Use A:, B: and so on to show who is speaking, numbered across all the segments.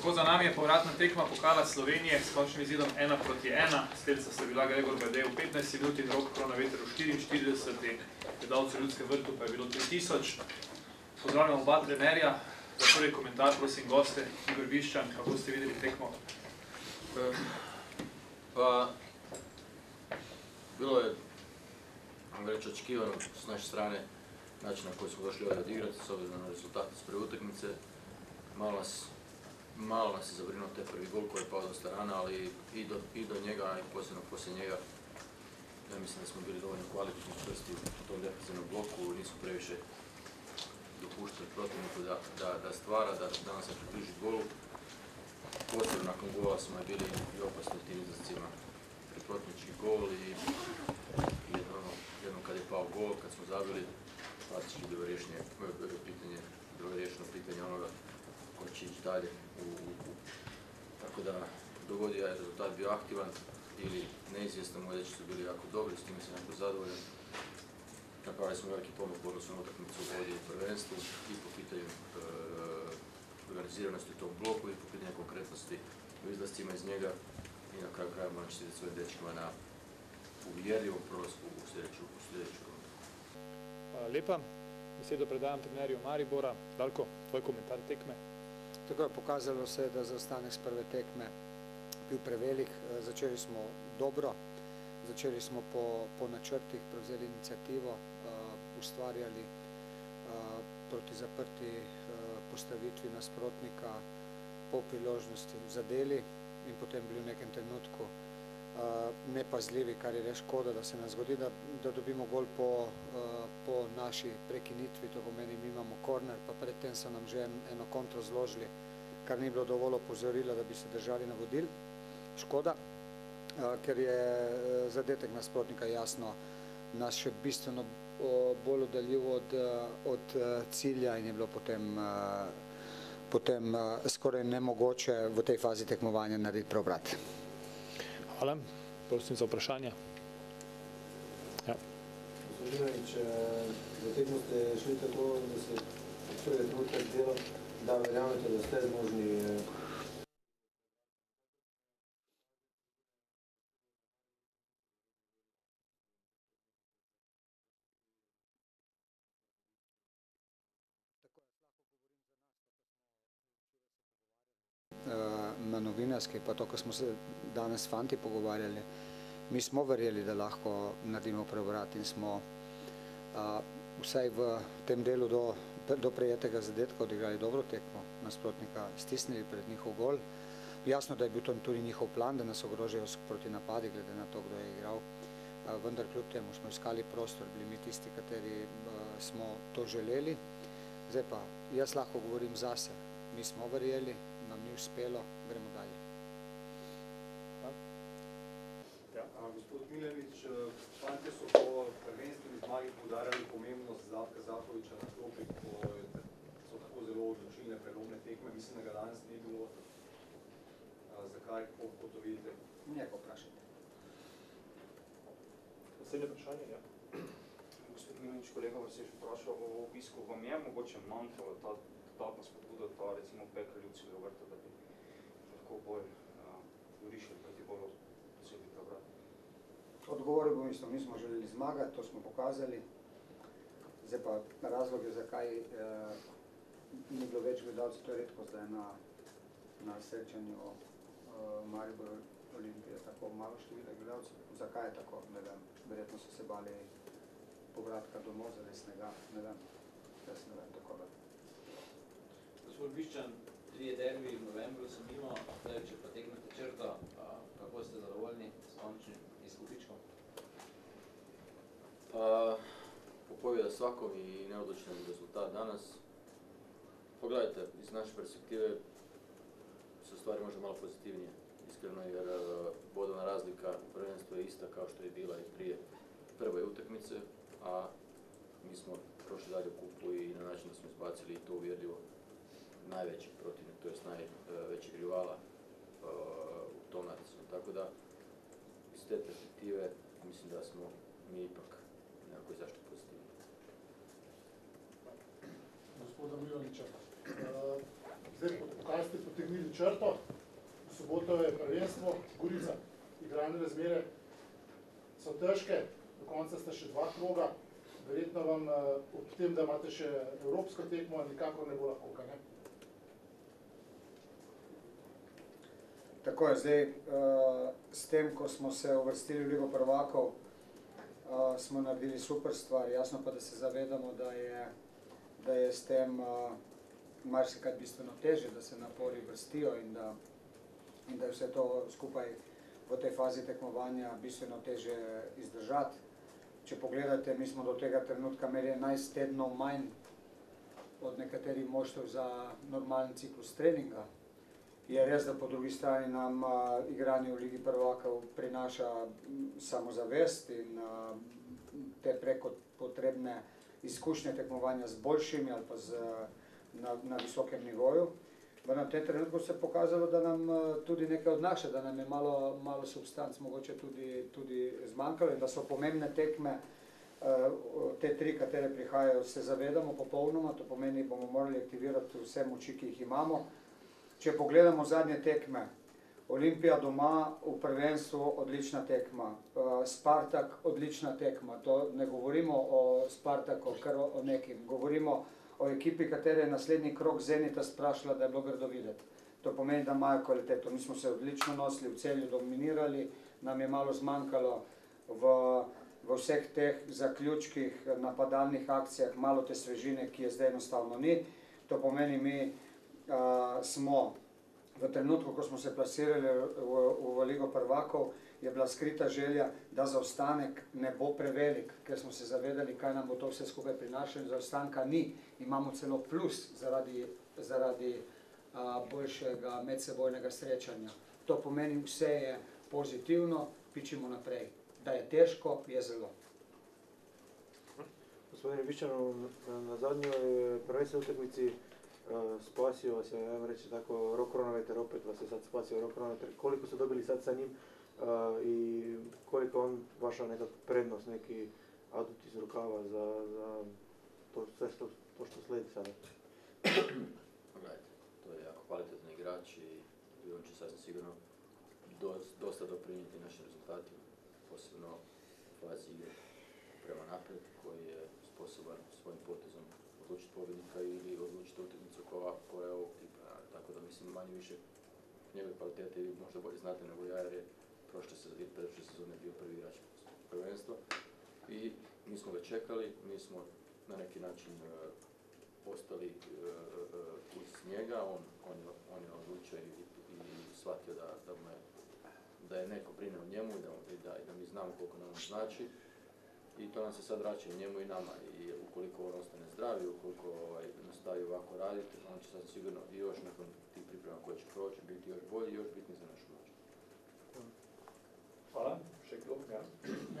A: Tako za nami je povratna tekma pokala Slovenije s končnim izidom 1 proti 1. Stelca sta bila Gregor Bede v 15 minut in Rok Kronaveter v 44. Gledalci v ljudskem vrtu pa je bilo 3000. Pozdravljamo oba trenerja. Za prvi komentar prosim goste, Igor Biščan, kako ste videli tekmo?
B: Pa, bilo je, ajmo reći, očekivano s naše strane način na koji smo došli ovdje odigrati, s obzirom na rezultate s prve utakmice. Malo nas, malo nas je zabrinuo taj prvi gol koji je pao dosta rano, ali i do, i do njega, i posebno poslije njega, ja mislim da smo bili dovoljno kvalitetni čvrsti u tom defensivnom bloku, nismo previše dopuštali protivniku da, da, da stvara, da, da nam se približi golu. Posebno nakon gola smo i bili i opasni u tim izlazcima pri protivnički gol i, i jedno, ono, jednom kad je pao gol, kad smo zabili, praktički bilo rješenje, pitanje, bilo je riješeno pitanje onoga ko će ići dalje. Tako da dogodio je rezultat bio aktivan ili neizvjesno, moji su bili jako dobri, s time sam jako zadovoljan. Napravili smo veliki pomak u odnosu na utakmicu vodi u prvenstvu i po pitanju e, organiziranosti u tom bloku i po pitanju konkretnosti u izlascima iz njega i na kraju kraja moram čestiti svojim dečkima na uvjerljivom prolasku u sljedeću, u sljedeću rundu.
A: Hvala lepa. Besedo predajam trenerju Maribora. Darko, tvoj komentar tekme.
C: Tako je pokazalo se, da zaostanek z prve tekme bil prevelik. Eh, Začeli smo dobro, začeli smo po, po načrtih, prevzeli inicijativo, uh, ustvarjali uh, proti zaprti postavitvi nasprotnika po priložnosti zadeli in potem bili v nekem trenutku nepazljivi, kar je res škoda, da se nam zgodi, da, da dobimo gol po, po naši prekinitvi, to pomeni, mi imamo korner, pa predtem so nam že en, eno kontro zložili, kar ni bilo dovolj opozorila, da bi se držali na vodil. Škoda, ker je uh, zadetek nasprotnika jasno nas še bistveno bolj oddaljil od, uh, od uh, cilja in je bilo potem, potem skoraj nemogoče v tej fazi tekmovanja narediti preobrat.
A: Hvala. Prosim za vprašanje. Ja.
D: Zuninovič, v tekmo ste šli tako, da se prvi trenutek zdelo, da verjamete, da ste zmožni eh,
C: na novinarski, pa to, ko smo se danes fanti pogovarjali, mi smo verjeli, da lahko naredimo preobrat in smo a, vsaj v tem delu do, do prejetega zadetka odigrali dobro tekmo, nasprotnika stisnili pred njihov gol. Jasno, da je bil to tudi njihov plan, da nas ogrožajo proti napadi, glede na to, kdo je igral. A, vendar kljub temu smo iskali prostor, bili mi tisti, kateri a, smo to želeli. Zdaj pa, jaz lahko govorim zase, mi smo verjeli, uspelo, gremo dalje.
A: Ja.
E: A, Gospod Miljevič, eh, fantje so po prvenstveni zmagi poudarjali pomembnost Zlatka Zahoviča na klopi, ko so tako zelo odločilne prelomne tekme. Mislim, da ga danes ni bilo. A, Zakaj, kako, kako to vidite?
C: Njega vprašajte.
A: Naslednje vprašanje, ja.
F: Milanič, kolega vas je že vprašal o obisku. Vam je mogoče manjkalo ta dodatna spodbuda, ta recimo peka ljudskega vrta, da bi lahko bolj uh, jurišili proti bolj posebni preobrat?
C: Odgovoril bom isto, mi smo želeli zmagati, to smo pokazali. Zdaj pa razloge, zakaj eh, ni bilo več gledalcev, to je redko zdaj na, na srečanju eh, Maribor Olimpije, tako malo število gledalcev. Zakaj je tako, ne vem, verjetno so se bali povratka domov zaradi snega, ne vem, jaz ne vem tako da.
G: Gospod Biščan, trije derbi v novembru so mimo, zdaj če pa tekmete črto, kako ste zadovoljni s končnim izkupičkom?
B: Pa, po pobjeda svakom i neodlučan rezultat danas. Pogledajte, iz naše perspektive su stvari možda malo pozitivnije, iskreno, jer e, bodovna razlika u prvenstvu je ista kao što je bila i prije prve utakmice, a mi smo prošli dalje kupu i na način da smo izbacili i to uvjerljivo najvećeg protivnika, to jest najvećeg rivala e, u tom natjecanju. Tako da, iz te perspektive mislim da smo mi ipak nekako izašli pozitivno.
H: gospoda Milaniča. Eh, Zdaj, kaj ste potegnili črto, je prvenstvo, Gorica, igralne razmere so težke, konca sta še dva kroga, verjetno vam eh, ob tem, da imate še evropsko tekmo, nikakor ne bo lahko, kaj ne?
C: Tako je, zdaj uh, s tem, ko smo se uvrstili v Ligo prvakov, uh, smo naredili super stvar, jasno pa, da se zavedamo, da je, da je s tem uh, marsikaj bistveno teže, da se napori vrstijo in da, in da je vse to skupaj v tej fazi tekmovanja bistveno teže izdržati. Če pogledate, mi smo do tega trenutka imeli 11 tednov manj od nekaterih moštev za normalen ciklus treninga. Je res, da po drugi strani nam uh, igranje v Ligi prvakov prinaša samozavest in uh, te preko potrebne izkušnje tekmovanja z boljšimi ali pa z, na, na visokem nivoju. V na tem trenutku se je pokazalo, da nam uh, tudi nekaj odnaša, da nam je malo, malo substanc mogoče tudi, tudi zmanjkalo in da so pomembne tekme, uh, te tri, katere prihajajo, se zavedamo popolnoma, to pomeni, bomo morali aktivirati vse moči, ki jih imamo. Če pogledamo zadnje tekme, Olimpija doma v prvenstvu odlična tekma, uh, Spartak odlična tekma, to ne govorimo o Spartaku, kar o nekim, govorimo o ekipi, katere je naslednji krok Zenita sprašila, da je bilo grdo videti. To pomeni, da imajo kvaliteto. Mi smo se odlično nosili, v celju dominirali, nam je malo zmanjkalo v, v vseh teh zaključkih, napadalnih akcijah, malo te svežine, ki je zdaj enostavno ni. To pomeni, mi uh, smo v trenutku, ko smo se plasirali v, v, v Ligo prvakov, je bila skrita želja, da zaostanek ne bo prevelik, ker smo se zavedali, kaj nam bo to vse skupaj prinašalo. Zaostanka ni, imamo celo plus zaradi, zaradi a, boljšega medsebojnega srečanja. To pomeni, vse je pozitivno, pičimo naprej. Da je težko, je zelo.
D: Gospodine Bišćanu, na, zadnjoj prvenstvenoj utakmici uh, spasio vas je, ajmo reći tako, Rok Kronoveter, opet vas je sad spasio Rok Kronoveter. Koliko su dobili sad sa njim i koliko on vaša neka prednost, neki adut iz rukava za, za to sve što, to što slijedi sada?
B: Gledajte, to je jako kvalitetan igrač i, on će sasvim sigurno dos- dosta doprinijeti našim rezultatima, posebno u fazi igre prema naprijed koji je sposoban svojim potezom odlučiti pobjednika ili odlučiti utakmicu koja, koja je ovog tipa. Tako da mislim manje više njegove kvalitete vi možda bolje znate nego ja jer je prošle sezone, prošle sezone bio prvi igrač prvenstva i mi smo ga čekali, mi smo na neki način e, ostali e, e, uz njega, on, on, je, on je odlučio i, i shvatio da, da, da je neko brine o njemu i da, da, da mi znamo koliko nam znači. I to nam se sad vraća njemu i nama. I ukoliko on ostane zdrav ukoliko ovaj, nastavi ovako raditi, on će sad sigurno i još nakon tih priprema koje će proći biti još bolji i još bitniji za našu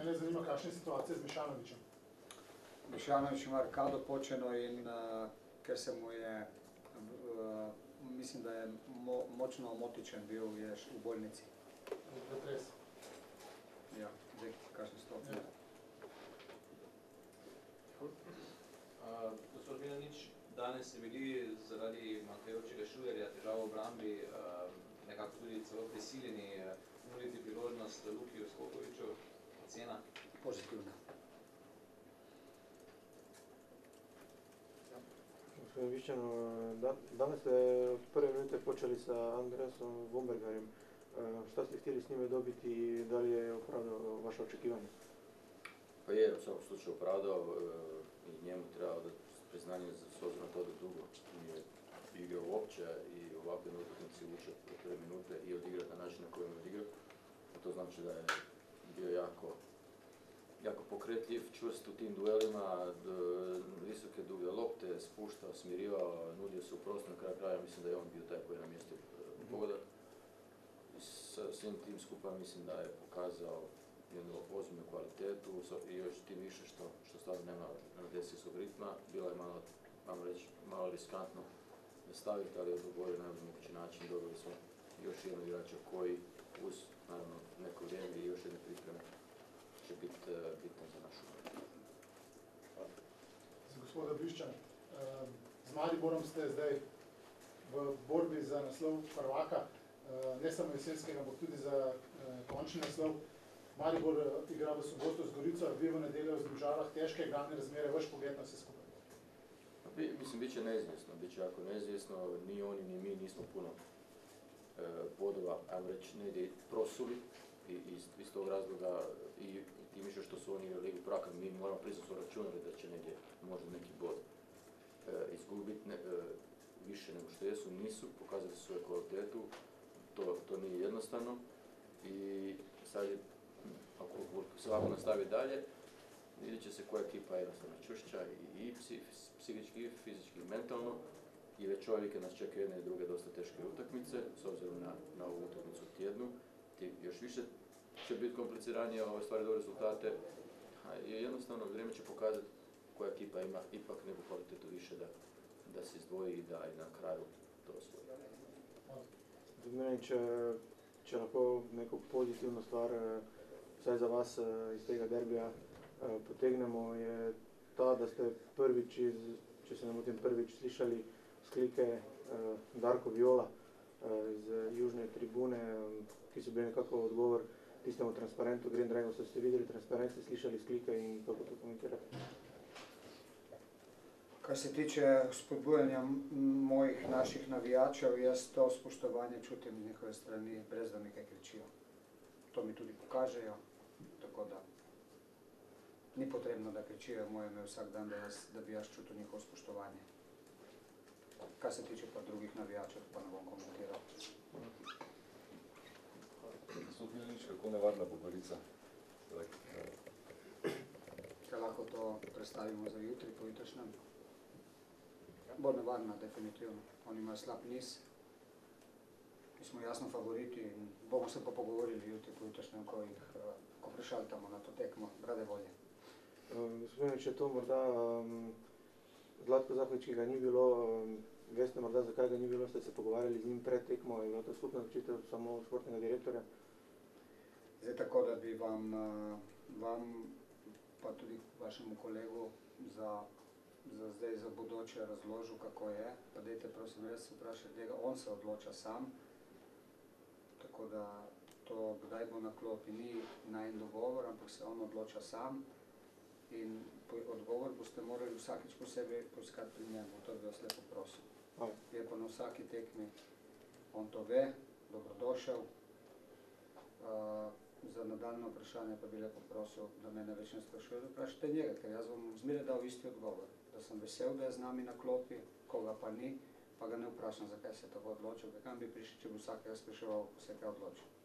H: Mene zanima, kakšna je situacija z Mešanovičem.
C: Boštjanovič ima arkado počeno in uh, ker se mu je, uh, mislim, da je mo, močno omotičen bil, je v bolnici.
H: Pretres.
C: Ja, zdaj kakšne stopnje.
H: Ja.
G: Uh, gospod Milanič, danes ste bili zaradi manjkajočega šulerja, težav v obrambi, uh, nekako tudi celo prisiljeni nuditi priložnost Lukiju Skokoviču. Ocena?
C: Pozitivna.
D: Gospodine Bišćanu, da, danas ste prve minute počeli sa Andreasom Vumbergarjem. E, Šta ste htjeli s njime dobiti i da li je opravdao vaše očekivanje?
B: Pa je, u svakom slučaju opravdao e, i njemu treba odati priznanje za s obzirom to da dugo nije igrao uopće i ovako jednoj utakmici uče od prve minute i odigrati na način na koji je odigrao. To znači da je bio jako, jako pokretljiv, čvrst u tim duelima, visoke duge lopte, spuštao, smirivao, nudio se u prostor, na kraju kraja mislim da je on bio taj koji je namjestio e, pogodak. I sa svim tim skupa mislim da je pokazao jednu ozbiljnu kvalitetu i još tim više što, što stvarno nema desijskog ritma. Bilo je malo, malo reći, malo riskantno staviti, ali je odgovorio na najbolji mogući način. Dobili smo još jednog igrača koji
H: Mariborom ste zdaj v borbi za naslov prvaka, eh, ne samo jesenskega, ampak tudi za eh, končni naslov. Maribor eh, igra v soboto z Gorico, vi v nedeljo v Zlužalah, težke igrane razmere, vaš pogled na vse skupaj.
B: Bi, mislim, bit će neizvjesno, bit će jako neizvjesno, ni oni ni mi nismo puno e, bodova, ajmo reći, negdje prosuli i iz, iz tog razloga i, i tim više što su oni igrali Ligu prvaka, mi moramo priznati su računali da će negdje možda neki bod izgubiti, ne, e, više nego što jesu, nisu, pokazali su svoju kvalitetu, to, to nije jednostavno i sad je, ako, ako se ovako nastavi dalje, vidjet će se koja ekipa je jednostavno čvršća i, i psi, psihički, i fizički, i mentalno i već vikend nas čekaju jedne i druge dosta teške utakmice, s obzirom na, na ovu utakmicu tjednu. Ti još više će biti kompliciranije ove stvari do rezultate. A jednostavno vrijeme će pokazati koja ekipa ima ipak neku kvalitetu više da, da se izdvoji i da i na kraju to osvoji.
D: Meni, če, če lahko neko pozitivno stvar, eh, vsaj za vas eh, iz tega derbija eh, potegnemo, je ta, da ste prvič, iz, če se ne motim, prvič slišali sklike Darko Viola iz južne tribune, ki so bili nekako odgovor tistemu transparentu Green Dragons, ste videli transparent, ste slišali sklike in kako to komentirate?
C: Kar se tiče spodbujanja mojih, naših navijačev, jaz to spoštovanje čutim z njihove strani, brez da nekaj kričijo. To mi tudi pokažejo, tako da ni potrebno, da kričijo moje ime vsak dan, da, jaz, da bi jaz čutil njihovo spoštovanje. Kar se tiče pa drugih navijačev, pa ne bom komentiral.
I: Gospod Milnič, kako nevarna bo Gorica?
C: Kaj lahko to predstavimo za jutri, pojutrišnjem? Bo nevarna, definitivno. Oni imajo slab niz. Mi smo jasno favoriti in bomo se pa pogovorili jutri, pojutrišnjem, ko jih ko prešaltamo na to tekmo, rade volje.
D: Gospodin, če to morda um, Zlatko Zahvič, ki ga ni bilo, um, veste morda, zakaj ga ni bilo, ste se pogovarjali z njim pred tekmo, je bila to skupna odločitev samo športnega direktorja?
C: Zdaj tako, da bi vam, vam pa tudi vašemu kolegu za, za zdaj za bodoče razložil, kako je, pa dajte prosim res vprašati njega, on se odloča sam, tako da to, kdaj bo na klopi, ni na en dogovor, ampak se on odloča sam in odgovor boste morali vsakič posebej poiskati pri njemu, to bi vas lepo prosil. Je pa na vsaki tekmi, on to ve, dobrodošel. Uh, za nadaljne vprašanje pa bi lepo prosil, da me ne več ne sprašuje, da vprašate njega, ker jaz bom zmeraj dal isti odgovor, da sem vesel, da je z nami na klopi, koga pa ni, pa ga ne vprašam, zakaj se je tako odločil, kaj bi prišel, če bi vsakega spraševal, ko se je kaj odločil.